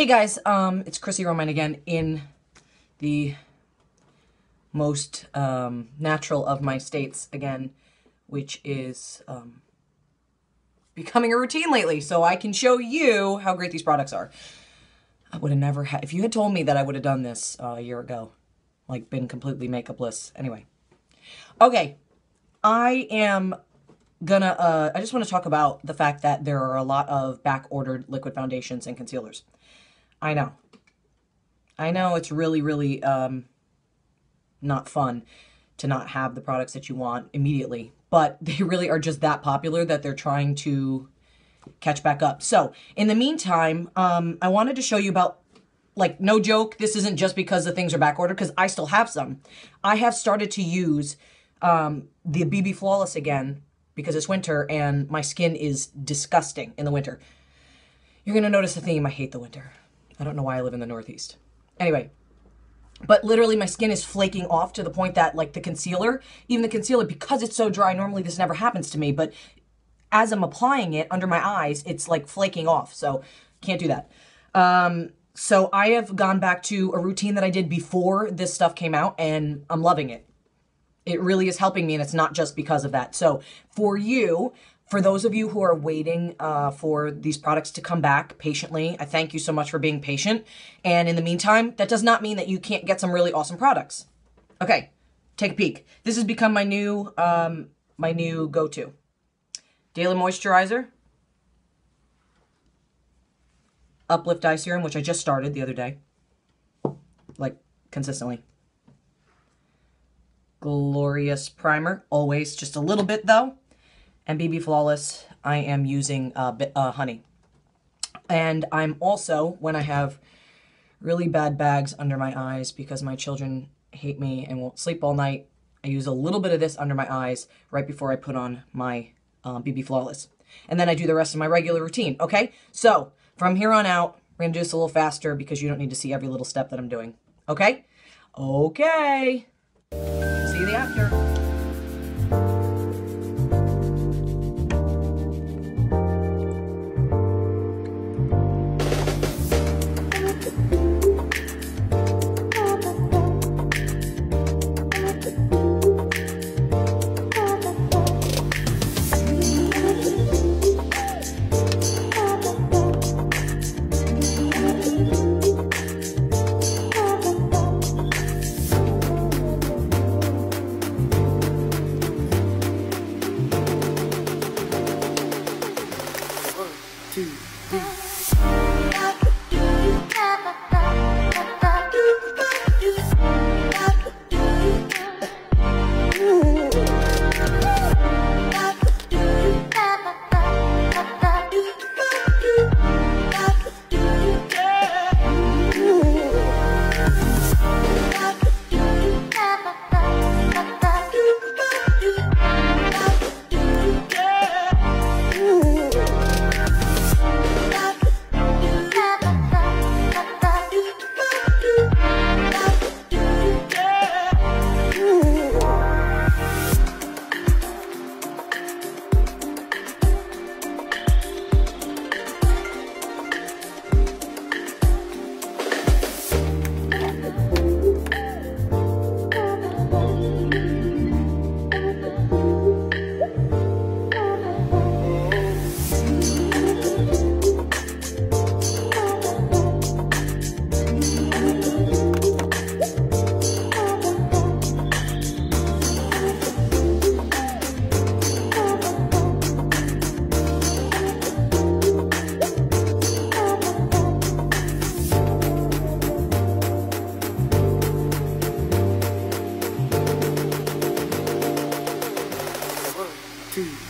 Hey guys, um, it's Chrissy Romine again in the most um, natural of my states again, which is um, becoming a routine lately, so I can show you how great these products are. I would have never had, if you had told me that I would have done this uh, a year ago, like been completely makeupless. Anyway, okay, I am gonna, uh, I just want to talk about the fact that there are a lot of back ordered liquid foundations and concealers. I know. I know it's really, really um, not fun to not have the products that you want immediately, but they really are just that popular that they're trying to catch back up. So, in the meantime, um, I wanted to show you about like no joke, this isn't just because the things are back ordered because I still have some. I have started to use um, the BB Flawless again because it's winter and my skin is disgusting in the winter. You're going to notice a theme. I hate the winter. I don't know why I live in the Northeast. Anyway, but literally my skin is flaking off to the point that like the concealer, even the concealer, because it's so dry, normally this never happens to me, but as I'm applying it under my eyes, it's like flaking off. So can't do that. Um, so I have gone back to a routine that I did before this stuff came out and I'm loving it. It really is helping me and it's not just because of that. So for you, for those of you who are waiting uh, for these products to come back patiently, I thank you so much for being patient. And in the meantime, that does not mean that you can't get some really awesome products. Okay, take a peek. This has become my new um, my new go-to. Daily Moisturizer. Uplift Eye Serum, which I just started the other day. Like, consistently. Glorious Primer. Always just a little bit, though and BB Flawless, I am using uh, uh, honey. And I'm also, when I have really bad bags under my eyes because my children hate me and won't sleep all night, I use a little bit of this under my eyes right before I put on my um, BB Flawless. And then I do the rest of my regular routine, okay? So, from here on out, we're going to do this a little faster because you don't need to see every little step that I'm doing, okay? Okay. See you the after. two, three. two.